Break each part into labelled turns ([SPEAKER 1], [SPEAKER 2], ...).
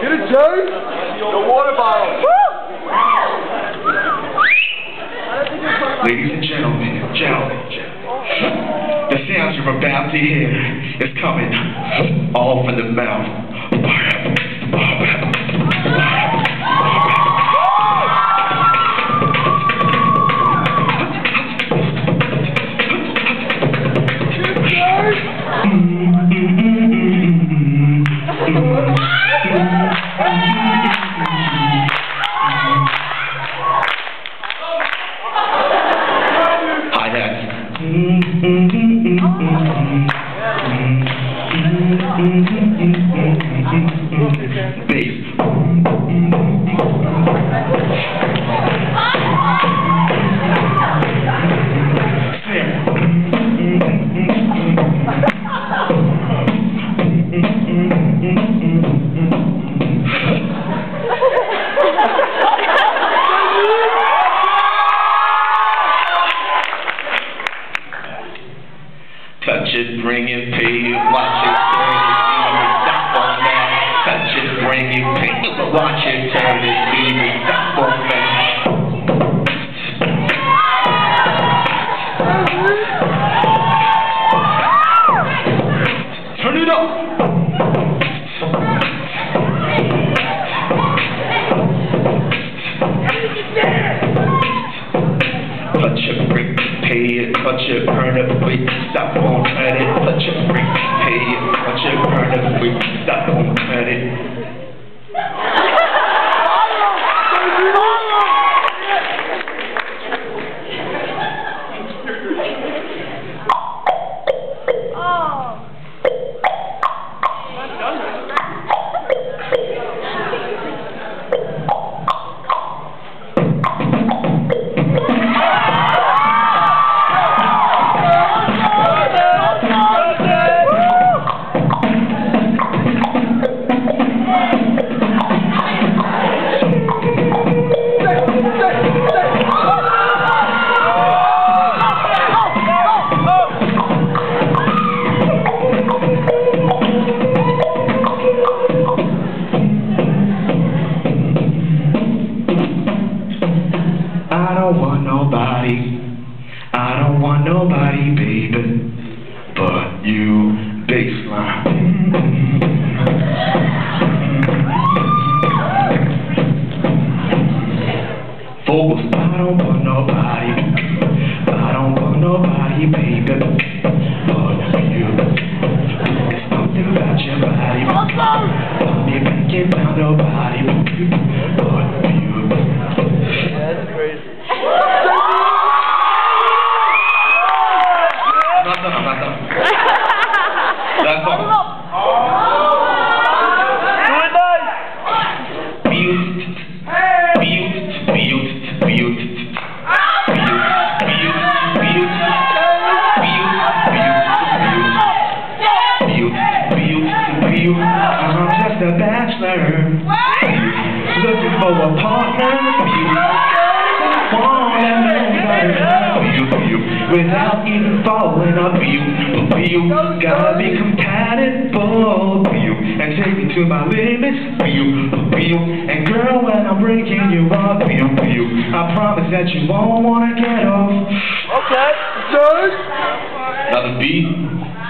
[SPEAKER 1] Get it, Jerry? The water bottle.
[SPEAKER 2] Ladies and gentlemen, gentlemen, the sounds about to hear is coming all from the mouth. It, bring it, pay watch it, turn leave it, stop on that. Touch it, bring it, pay watch it, turn leave it, stop on that. Turn it up. It, pay it, touch it, burn it, wait, stop on credit. Touch it, it, pay it, touch it, burn it, wait, stop on credit. I don't want nobody, baby. But you, baseline. Focus, I don't want nobody. I don't want nobody, baby. But you. It's something your body. Me thinking about nobody. But you.
[SPEAKER 1] That's crazy.
[SPEAKER 2] I'm just a bachelor looking for a partner. Someone that knows how to love you without even falling off you. You gotta be compatible. You and take me to my limits. You, you and girl, when I'm breaking you up, you, you. I promise that you won't wanna get off.
[SPEAKER 1] Okay. Good.
[SPEAKER 2] Another beat.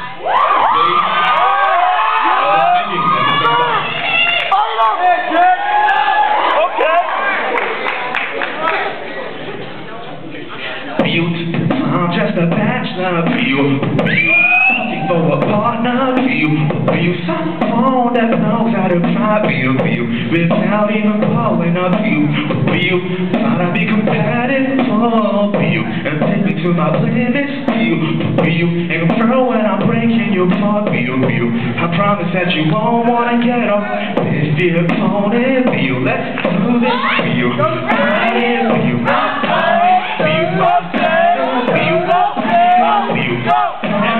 [SPEAKER 2] A bachelor. Beaut, looking for a partner. Beaut, beaut, someone that knows how to cry. Beaut, beaut, without even calling up. Beaut, beaut, gotta be compatible. Beaut, and take me to my limits. Beaut, beaut, and girl, when I'm breaking your heart. Beaut, beaut, I promise that you won't wanna get off this dear opponent. Beaut, let's do this. Beaut, beaut, beaut.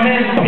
[SPEAKER 2] Amén.